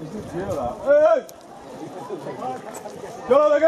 你去了，哎，叫了大哥，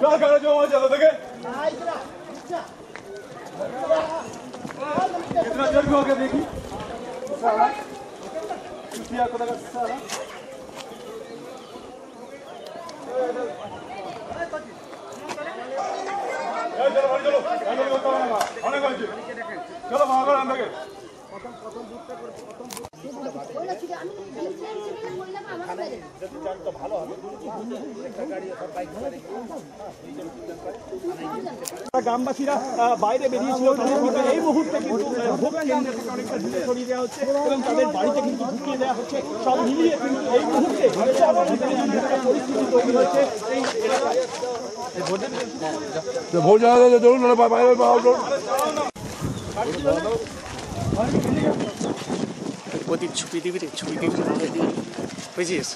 那看了叫我叫了大哥。来，进来，进来。कितना जल हुआ क्या देखी सारा कुतिया को लगा सारा चलो चलो चलो चलो चलो चलो चलो चलो चलो चलो चलो चलो গ্রামবাসীরা বাইরে বেরিয়েছিল এই মুহূর্তে কিন্তু কেন্দ্র থেকে অনেকটা দূরে সরিয়ে দেওয়া হচ্ছে এবং তাদের বাড়িতে কিন্তু ঢুকিয়ে দেওয়া হচ্ছে। সব মিলিয়ে কিন্তু এই মুহূর্তে পরিস্থিতি তৈরি হয়েছে এই ভোট জানা বাইরে বাইরে ছুপি দিবি রে ছবি দিবি বুঝিস?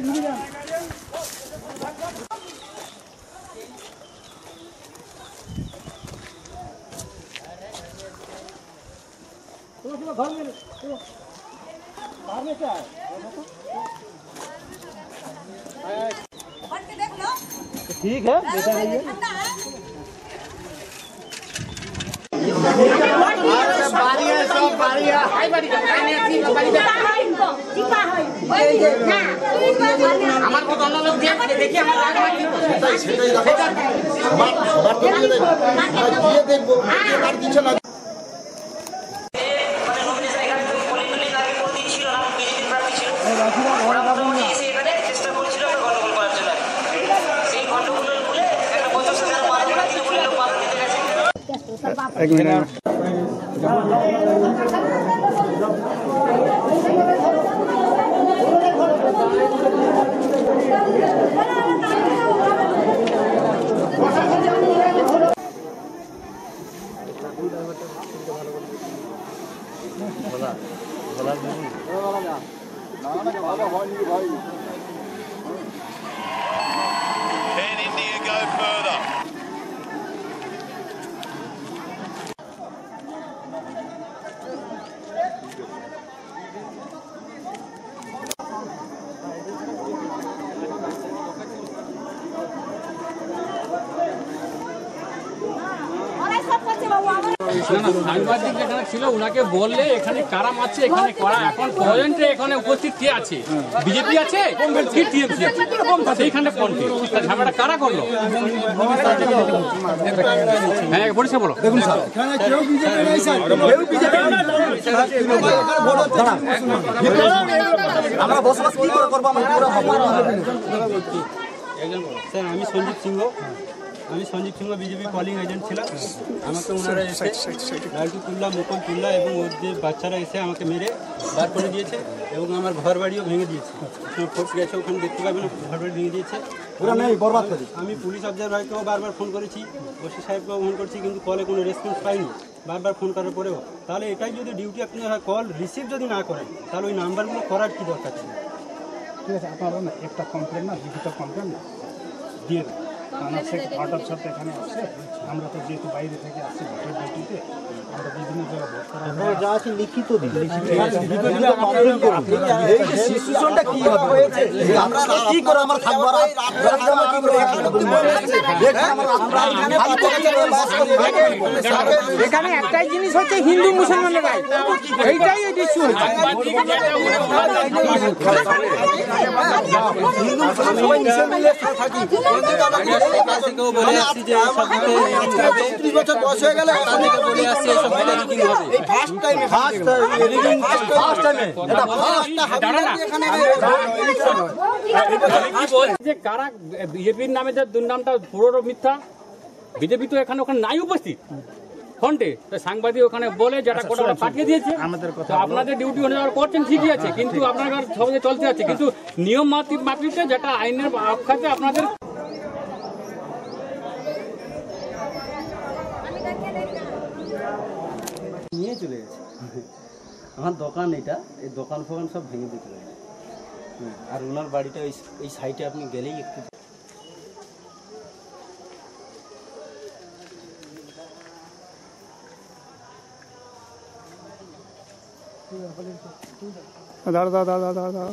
है ठीक है बेटा सब बारी है बारी है बारी है? আমার কত অন্য লোক দিয়ে দেখি আমার রাগ মাটি Can ¡Vamos! ছিল ওনাকে বললে এখানে কারা মারছে এখানে করা। এখন পর্যন্ত এখানে উপস্থিত কে আছে? বিজেপি আছে কি টিএমসি আছে? সেইখানে কোনটি ঝামেলাটা কারা করল? হ্যাঁ বলছে বলো। দেখুন আমরা বসবাস কি করে করব? আমরা পুরো স্যার আমি সঞ্জীব সিংহ। আমি Sanjeev Singh BJP calling agent ছিলাম। আমাকে ওনারা এসে লালটু তুল্লা মুকুল তুল্লা এবং ওর যে বাচ্চারা এসে আমাকে মেরে বার করে দিয়েছে এবং আমার ঘর বাড়িও ভেঙে দিয়েছে। ফোর্স গেছে ওখানে দেখতে পাবেন ঘর বাড়ি ভেঙে দিয়েছে। আমি পুলিশ অফিসার ভাইকেও বারবার ফোন করেছি ওসি সাহেবকেও ফোন করেছি কিন্তু কলে কোনো রেসপন্স পাইনি। বারবার ফোন করার পরেও। তাহলে এটাই যদি ডিউটি আপনি কল রিসিভ যদি না করেন তাহলে ওই নাম্বারগুলো করার কি দরকার ছিল? ঠিক আছে আপনারা একটা কমপ্লেন না লিখিত কমপ্লেন না? দিয়ে দেন থেকে ঘটক সাথে এখানে আসছে। আমরা তো যেহেতু বাইরে থেকে আসছি ভোটের ডিউটিতে আমরা বিভিন্ন জায়গায় ভোট করা আপনারা যা আছে লিখিত দিন। এই যে সিচুয়েশনটা কি হয়েছে? আমরা কি করে আমরা থাকব আর আমরা কি করে এখানে একটাই জিনিস হচ্ছে হিন্দু মুসলমানের রায়। এইটাই এই ইস্যু হচ্ছে। হিন্দু মুসলমান সবাই মিশে মিলে থাকি থেকেও বলে আসছি যে সব দিকে চৌত্রিশ বছর বয়স হয়ে গেল বলে আসছি এসব দিকে লিখিং হবে। এই first time first time first time এটা ফার্স্ট এখানে যে কারা বিজেপির নামে যে দুর্নামটা পুরো মিথ্যা বিজেপি তো এখানে ওখানে নাই উপস্থিত। ফ্রন্টে সাংবাদিক ওখানে বলে যেটা কোটা পাঠিয়ে দিয়েছে। আমাদের কথা তো আপনাদের ডিউটি অনুযায়ী করছেন ঠিকই আছে। কিন্তু আপনার সবাই চলতে আছে কিন্তু নিয়ম মাফিকটা যেটা আইনের আখ্যাতে আপনাদের নিয়ে চলে গেছে। আমার দোকান এটা এই দোকান ফোকান সব ভেঙে দিয়ে চলে গেছে। হুম, আর ওনার বাড়িটা ওই এই সাইডে আপনি গেলেই একটু দাঁড়া দাঁড়া দাঁড়া দাঁড়া দাঁড়া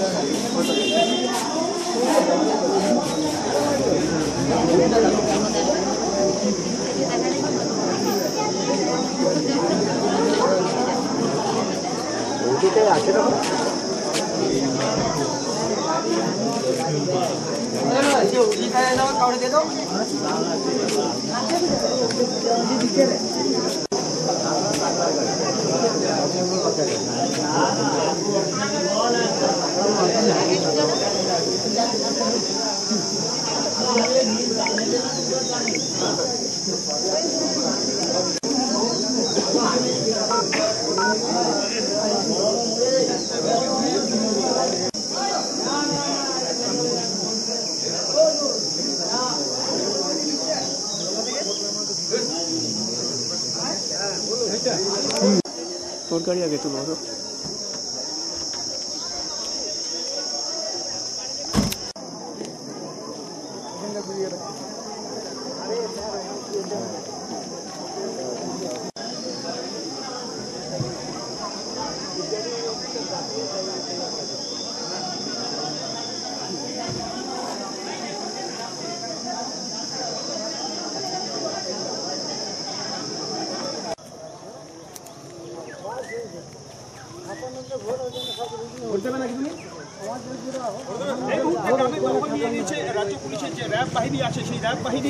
তোর গাড়ি আগে তুলো তো নিয়ে রাজ্য পুলিশের যে র্যাব বাহিনী আছে সেই র্যাব বাহিনী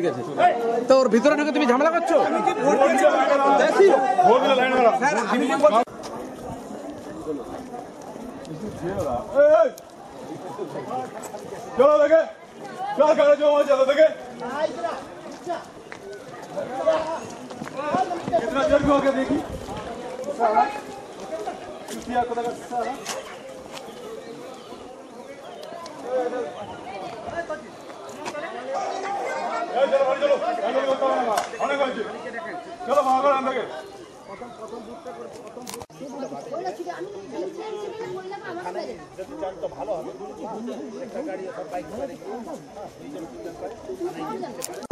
ঠিক আছে তো ওর ভিতরে ঢুকে তুমি ঝামেলা করছো ভোট দিলে লাইন মারা এই, এই। চলো দেখে চল কারো জমা চলো দেখে कितना जल्द हो गया देखी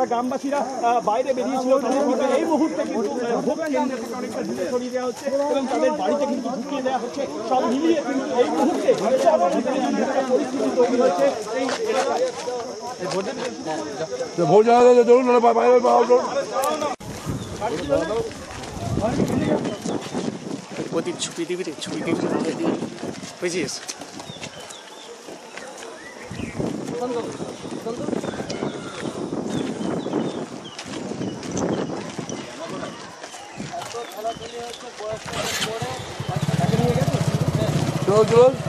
গ্রামবাসীরা বাইরে বেরিয়েছিল এই মুহূর্তে কিন্তু আহ, ভোট কেন্দ্র থেকে অনেকটা দূরে সরিয়ে দেওয়া হচ্ছে এবং তাদের বাড়িতে কিন্তু ঢুকিয়ে দেওয়া হচ্ছে। সব মিলিয়ে কিন্তু এই মুহূর্তে একটা পরিস্থিতি তৈরি হচ্ছে। এই ভোট জানাতে চলুন বাইরে পাওয়া প্রদীপ ছুপি দিবি রে ছুপি দিবি। বুঝিস Yolculuk.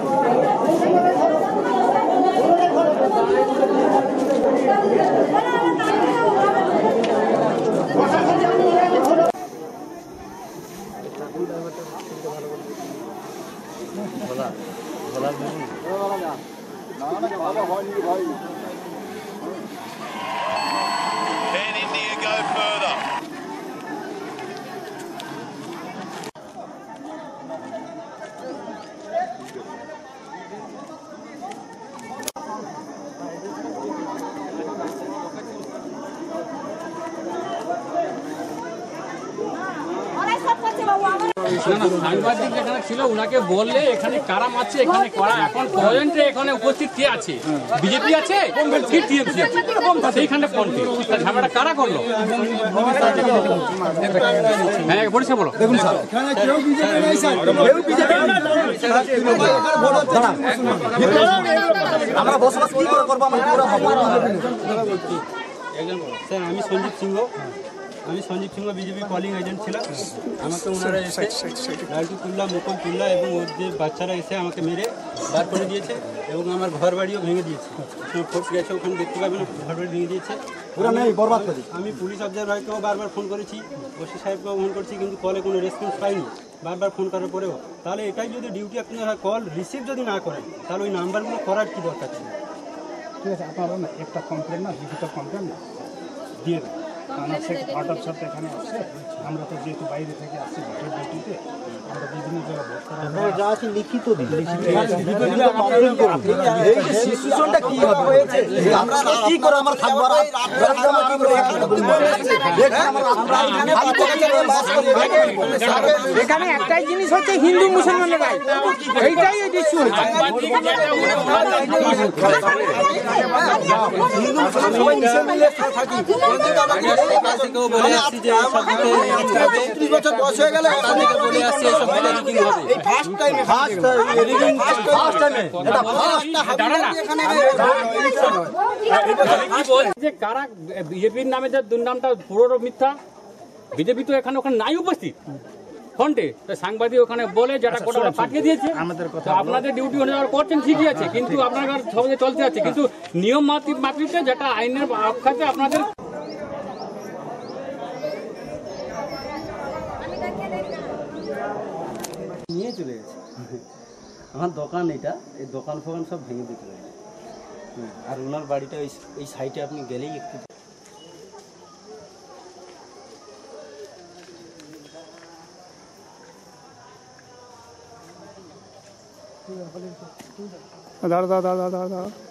হয় কি Can India go further? না না সাংবাদিক যেখানে ছিল উনাকে বললে এখানে কারা মারছে এখানে করা এখন পর্যন্ত এখানে উপস্থিত কে আছে? বিজেপি আছে? কি টিএমসি আছে? সেইখানে ফোনটি ঝামেলা কারা করল? হ্যাঁ বলো। দেখুন স্যার আমরা বসবাস কি করে করব? আমরা পুরো স্যার আমি সঞ্জীব সিংহ। আমি Sanjeev Singh BJP calling agent ছিলাম। আমাকে ওনারা এসে লালটু তুল্লা মুকুল তুল্লা এবং ওর যে বাচ্চারা এসে আমাকে মেরে বার করে দিয়েছে এবং আমার ঘর বাড়িও ভেঙে দিয়েছে। ফোর্স গেছে ওখানে দেখতে পাবেন ঘর বাড়ি ভেঙে দিয়েছে। আমি পুলিশ অফিসার ভাইকেও বারবার ফোন করেছি ওসি সাহেবকেও ফোন করেছি কিন্তু কলে কোনো রেসপন্স পাইনি। বারবার ফোন করার পরেও। তাহলে এটাই যদি ডিউটি আপনারা কল রিসিভ যদি না করেন তাহলে ওই নাম্বারগুলো করার কি দরকার ছিল? ঠিক আছে আপনারা একটা কমপ্লেন না লিখিত কমপ্লেন না? দিয়ে দেন। আমার সে ঘটক সব এখানে আসছে আমরা তো যেহেতু বাইরে থেকে আসছি ভোটের ডিউটিতে আমরা বিভিন্ন জায়গায় ভোট করা আপনারা যা আছে লিখিত দিন এই যে সিচুয়েশনটা কি হবে আমরা কি করে আমরা থাকব আর আমরা কি করে এখানে দেখুন আমরা আমরা এখানে বাচ্চা কাচ্চা বাস করি এখানে একটাই জিনিস হচ্ছে হিন্দু মুসলমানের রায় এইটাই এই ইস্যু হচ্ছে হিন্দু মুসলমান সবাই মিশে মিলে থাকি থেকেও বলে আসছি যে সব দিকে বছর বয়স হয়ে গেলে বলে আসছি এসব রিগিং হবে। First time first reading first টাইমে এটা ফার্স্ট এখানে যে কারা বিজেপির নামে যে দুর্নামটা পুরো মিথ্যা বিজেপি তো এখানে ওখানে নাই উপস্থিত। ফ্রন্টে। তো সাংবাদিক ওখানে বলে যেটা কোটা পাঠিয়ে দিয়েছে। আমাদের কথা আপনাদের ডিউটি অনুযায়ী করছেন ঠিকই আছে। কিন্তু আপনার সবাই চলতে আছে কিন্তু নিয়ম মাফিক মাফিকটা যেটা আইনের অক্ষাতে আপনাদের ভেঙে চলে গেছে আমার দোকান এটা এই দোকান ফোকান সব ভেঙে দিয়ে চলে গেছে আর ওনার বাড়িটা এই সাইডে আপনি গেলেই একটু দাঁড়া দাঁড়া দাঁড়া দাঁড়া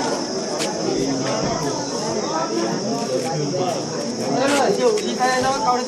を売り替えなわけある。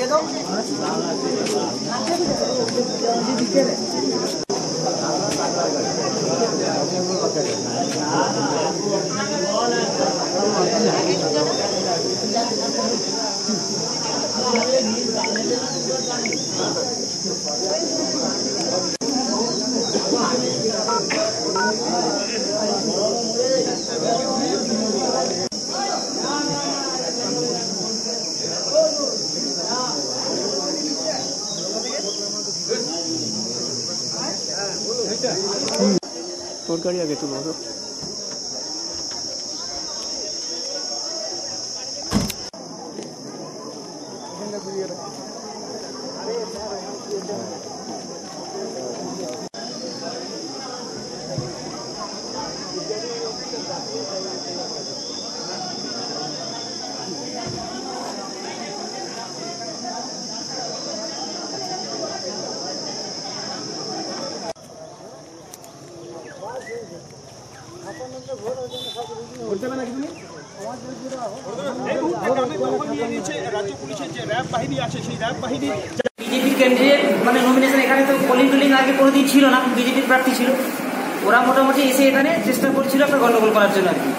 গাড়ি আগে তুলো তো এই মুহূর্তে গ্রামে দখল নিয়ে নিয়েছে রাজ্য পুলিশের যে র্যাব বাহিনী আছে সেই র্যাব বাহিনী বিজেপি ক্যান্ডিডেট মানে নমিনেশন এখানে তো পোলিং টোলিং আগে কোনোদিন ছিল না বিজেপির প্রার্থী ছিল ওরা মোটামুটি এসে এখানে চেষ্টা করছিল একটা গন্ডগোল করার জন্য আর কি।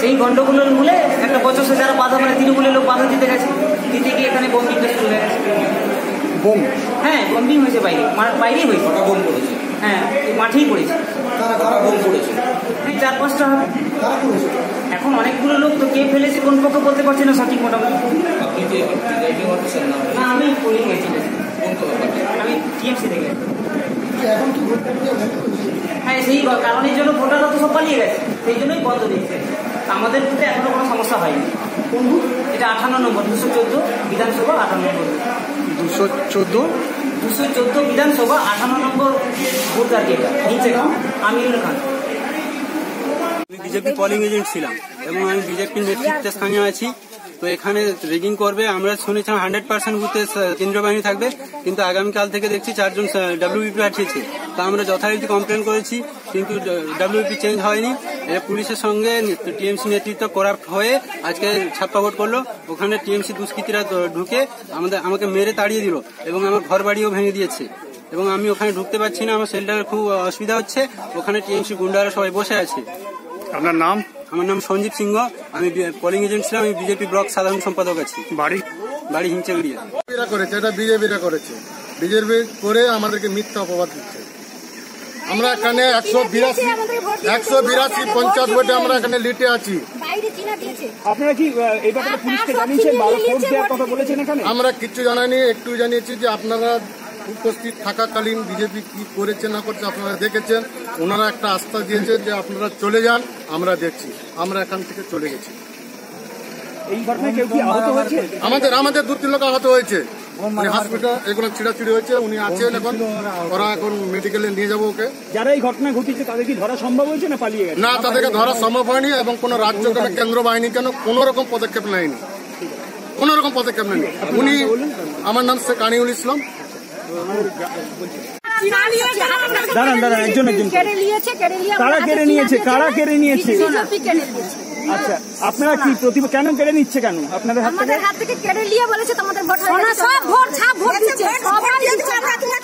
সেই গন্ডগোলের মূলে একটা বছর সে যারা বাধা মানে তৃণমূলের লোক বাধা দিতে গেছে। দিতে গিয়ে এখানে বম্বিং করে চলে গেছে। বোম? হ্যাঁ বম্বিং হয়েছে বাইরে। বাইরেই হয়েছে। বোম করেছে? হ্যাঁ মাঠেই পড়েছে। এই চার পাঁচটা হবে। এখন অনেকগুলো লোক তো কে ফেলেছে কোন পক্ষ বলতে পারছি না সঠিক মোটামুটি। না আমি পোলিং গেছি আমি টিএমসি থেকে হ্যাঁ সেই কারণের জন্য ভোটাররা তো সব পালিয়ে গেছে। সেই জন্যই বন্ধ দিয়েছে। আমাদের বুথে এখনও কোনো সমস্যা হয়নি। কোন বুথ? এটা আঠান্ন নম্বর দুশো চোদ্দ বিধানসভা আঠান্ন নম্বর দুশো চোদ্দ? দুশো চোদ্দ বিধানসভা আঠান্ন নম্বর বুথ আর কি এটা? নিচে আমিরুল খান। আমি বিজেপি পলিং এজেন্ট ছিলাম এবং আমি বিজেপির নেতৃত্বে স্থানীয় আছি। তো এখানে রেগিং করবে, আমরা শুনেছিলাম হান্ড্রেড পার্সেন্ট বুথে কেন্দ্রীয় বাহিনী থাকবে, কিন্তু আগামীকাল থেকে দেখছি চারজন ডাব্লিউবিপি পাঠিয়েছে। তা আমরা যথারীতি কমপ্লেন করেছি, কিন্তু ডাব্লিউবিপি চেঞ্জ হয়নি। এরা পুলিশের সঙ্গে টিএমসি নেতৃত্ব করাপ্ট হয়ে আজকে ছাপ্পা ভোট করল। ওখানে টিএমসি দুষ্কৃতীরা ঢুকে আমাদের, আমাকে মেরে তাড়িয়ে দিল এবং আমার ঘর বাড়িও ভেঙে দিয়েছে। এবং আমি ওখানে ঢুকতে পারছি না, আমার সেলটার খুব অসুবিধা হচ্ছে। ওখানে টিএমসি গুন্ডারা সবাই বসে আছে। আপনার নাম? আমার নাম সঞ্জীব সিংহ আমি পোলিং এজেন্ট ছিলাম আমি বিজেপি ব্লক সাধারণ সম্পাদক আছি। বাড়ি? বাড়ি হিংচাগড়িয়া বিজেপিরা করেছে এটা বিজেপিরা করেছে। বিজেপি করে আমাদেরকে মিথ্যা অপবাদ দিচ্ছে। আমরা এখানে একশো বিরাশি একশো বিরাশি পঞ্চাশ ভোটে আমরা এখানে লিটে আছি। আপনারা কি এই ব্যাপারে পুলিশকে জানিয়েছেন? আমরা কিচ্ছু জানাইনি একটু জানিয়েছি যে আপনারা উপস্থিত থাকাকালীন বিজেপি কি করেছে না করছে আপনারা দেখেছেন। ওনারা একটা আস্থা দিয়েছেন যে আপনারা চলে যান আমরা দেখছি। আমরা এখান থেকে চলে গেছি। আমাদের আমাদের দু তিন লোক আহত হয়েছে। হসপিটাল এগুলো হয়েছে উনি আছেন এখন। ওরা এখন মেডিকেলে নিয়ে যাব ওকে। যারা এই ঘটনা ঘটিয়েছে তাদের কি ধরা সম্ভব হয়েছে না পালিয়ে গেছে? না তাদেরকে ধরা সম্ভব হয়নি এবং কোন রাজ্য কেন কেন্দ্র বাহিনী কেন কোন রকম পদক্ষেপ নেয়নি। কোন রকম পদক্ষেপ নেয়নি। উনি আমার নাম শেখ আনিউল ইসলাম। দাঁড়ান দাঁড়ান একজন একজন কারা। কেড়ে নিয়েছে কারা কেড়ে নিয়েছে? আচ্ছা আপনারা কি প্রতিভা কেন কেড়ে নিচ্ছে কেন? আপনাদের হাত থেকে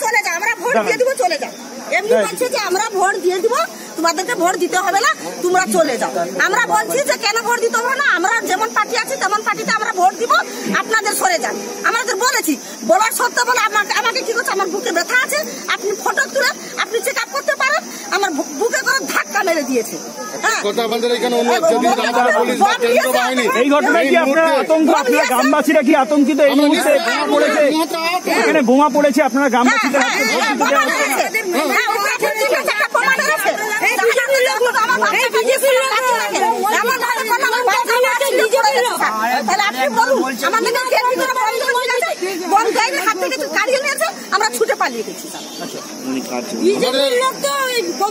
চলে আমরা ভোট দিয়ে চলে এমনি বলছে যে আমরা ভোট দিয়ে তোমাদেরকে ভোট দিতে হবে না তোমরা চলে যাও। আমরা বলছি যে কেন ভোট দিতে হবে না আমরা যেমন পার্টি আছি তেমন পার্টিতে দিয়েছে এই ঘটনায় কি আপনারা আতঙ্ক আপনারা গ্রামবাসীরা কি আতঙ্কিত এই মুহূর্তে বোমা পড়েছে এখানে বোমা পড়েছে আপনারা গ্রামবাসীদের আমরা ছুটে পালিয়ে গেছি